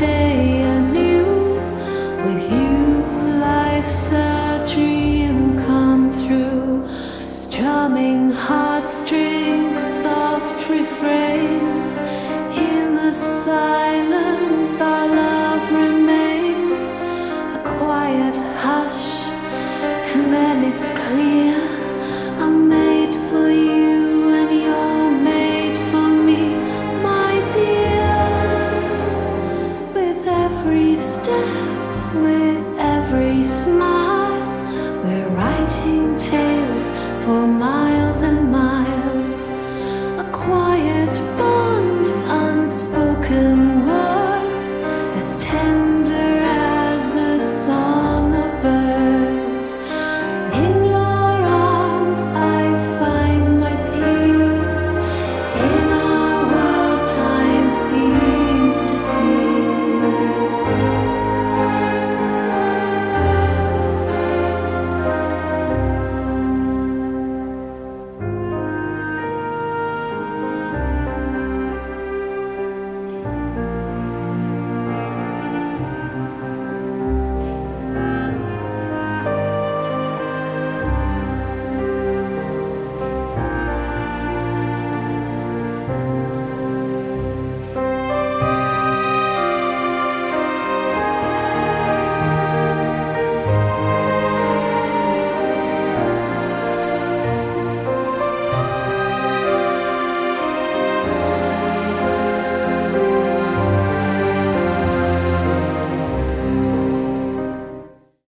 day anew with you. Life's a dream come true. strumming heartstrings, soft refrains. In the silence, our love remains a quiet. with every smile. We're writing tales for miles and miles. A quiet bond, unspoken words, as tender.